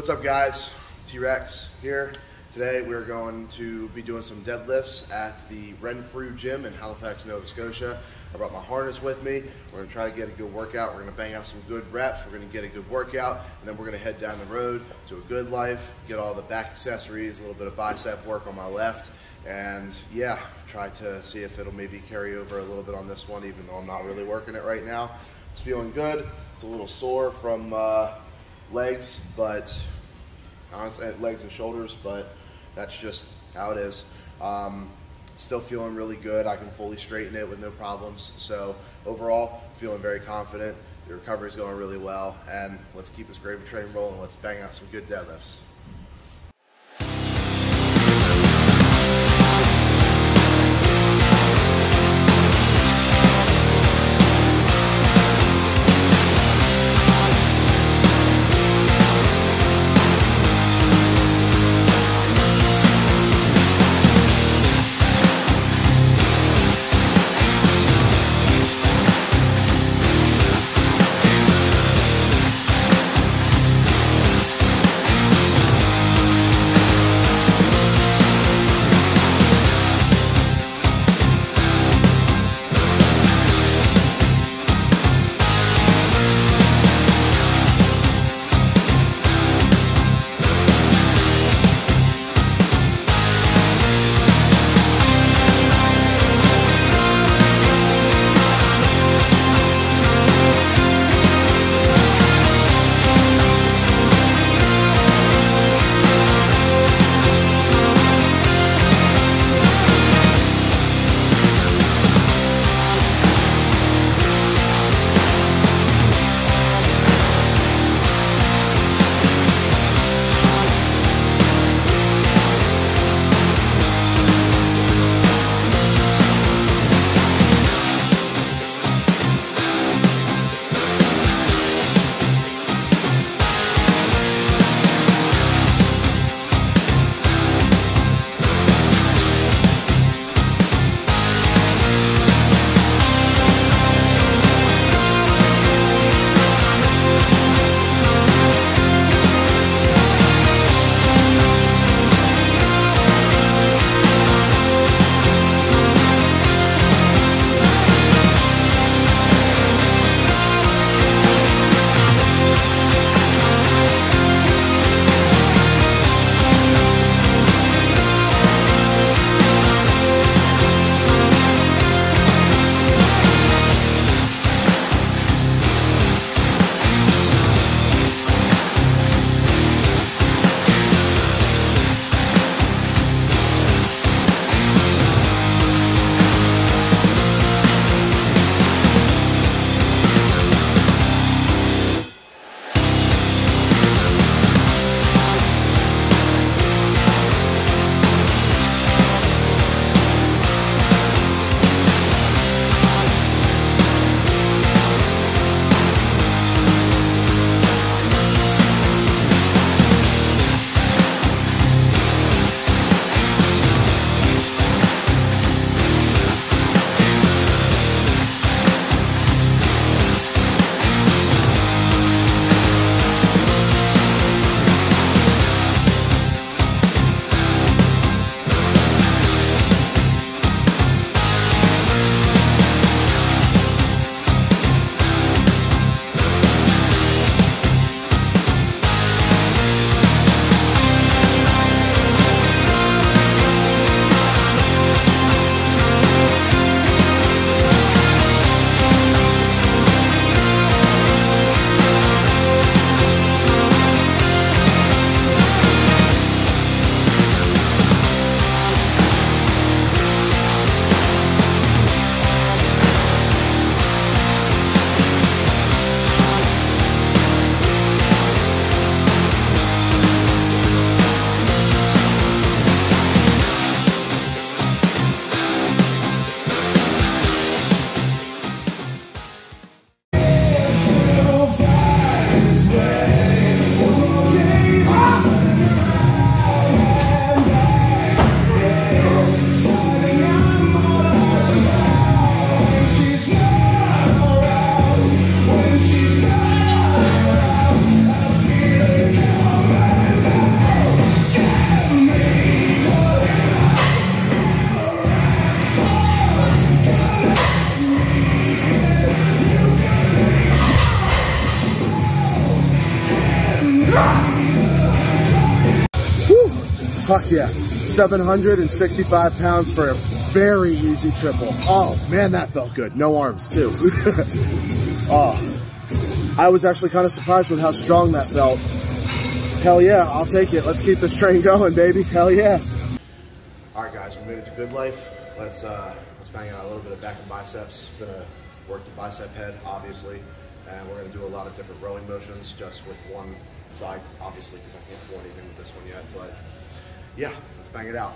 What's up guys? T-Rex here. Today we're going to be doing some deadlifts at the Renfrew Gym in Halifax, Nova Scotia. I brought my harness with me. We're gonna try to get a good workout. We're gonna bang out some good reps. We're gonna get a good workout, and then we're gonna head down the road to a good life, get all the back accessories, a little bit of bicep work on my left, and yeah, try to see if it'll maybe carry over a little bit on this one, even though I'm not really working it right now. It's feeling good. It's a little sore from uh, legs, but honestly, legs and shoulders, but that's just how it is. Um, still feeling really good. I can fully straighten it with no problems. So overall, feeling very confident. The recovery is going really well, and let's keep this gravy train rolling. Let's bang out some good deadlifts. Fuck yeah. 765 pounds for a very easy triple. Oh, man, that felt good. No arms, too. oh, I was actually kind of surprised with how strong that felt. Hell yeah, I'll take it. Let's keep this train going, baby. Hell yeah. All right, guys, we made it to Good Life. Let's uh, let's bang out a little bit of back and biceps. Gonna work the bicep head, obviously, and we're gonna do a lot of different rowing motions just with one side, obviously, because I can't anything with this one yet. But yeah, let's bang it out.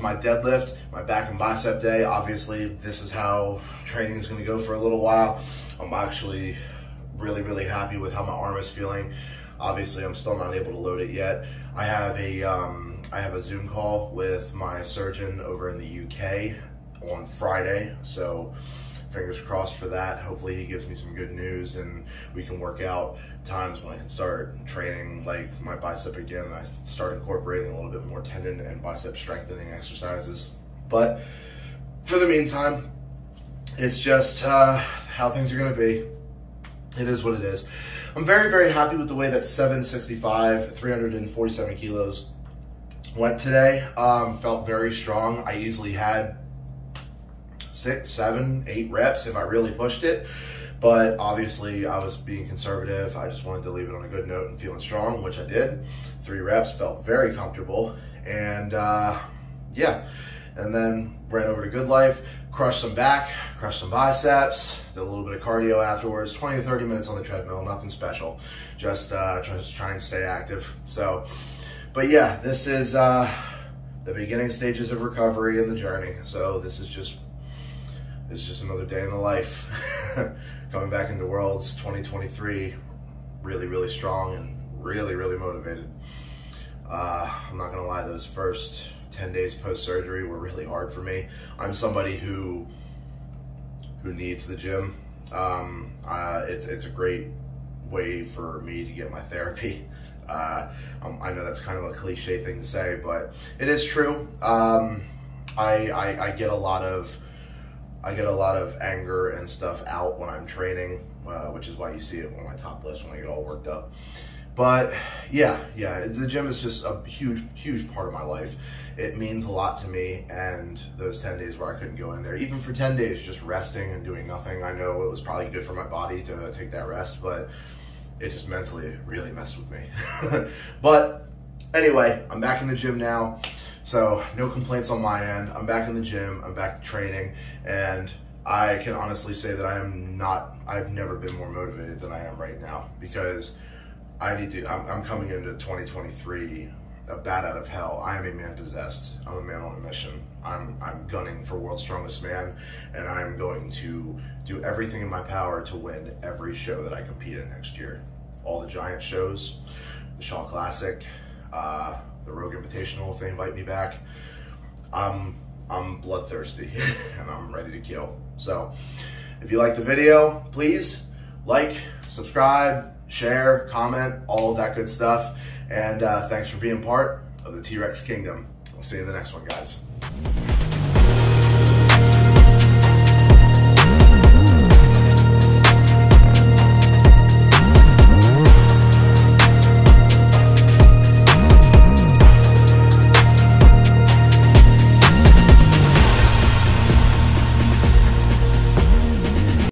My deadlift, my back and bicep day. Obviously, this is how training is going to go for a little while. I'm actually really, really happy with how my arm is feeling. Obviously, I'm still not able to load it yet. I have a um, I have a Zoom call with my surgeon over in the UK on Friday, so fingers crossed for that. Hopefully, he gives me some good news and we can work out times when I can start training like my bicep again. I start incorporating a little bit more tendon and bicep strengthening exercises. But for the meantime, it's just uh, how things are going to be. It is what it is. I'm very, very happy with the way that 765, 347 kilos went today. Um, felt very strong. I easily had six, seven, eight reps if I really pushed it. But obviously, I was being conservative. I just wanted to leave it on a good note and feeling strong, which I did. Three reps, felt very comfortable. And uh, yeah, and then ran over to Good Life, crushed some back, crushed some biceps, did a little bit of cardio afterwards, 20 to 30 minutes on the treadmill, nothing special. Just, uh, just try and stay active. So, but yeah, this is uh, the beginning stages of recovery and the journey. So this is just, is just another day in the life. Coming back into Worlds 2023, really, really strong and really, really motivated. Uh, I'm not gonna lie, those first 10 days post surgery were really hard for me. I'm somebody who who needs the gym. Um, uh, it's, it's a great way for me to get my therapy. Uh, um, I know that's kind of a cliche thing to say, but it is true. Um, I, I, I, get a lot of I get a lot of anger and stuff out when I'm training, uh, which is why you see it on my top list when I get all worked up. But yeah, yeah, the gym is just a huge, huge part of my life. It means a lot to me, and those 10 days where I couldn't go in there, even for 10 days, just resting and doing nothing, I know it was probably good for my body to take that rest, but it just mentally really messed with me. but anyway, I'm back in the gym now, so no complaints on my end. I'm back in the gym, I'm back training, and I can honestly say that I am not, I've never been more motivated than I am right now because I need to, I'm, I'm coming into 2023 a bat out of hell. I am a man possessed. I'm a man on a mission. I'm, I'm gunning for world's strongest man, and I'm going to do everything in my power to win every show that I compete in next year. All the giant shows, the Shaw Classic, uh, the Rogue Invitational, if they invite me back. I'm, I'm bloodthirsty, and I'm ready to kill. So, if you like the video, please like, subscribe, share, comment, all of that good stuff. And uh, thanks for being part of the T-Rex Kingdom. I'll see you in the next one, guys.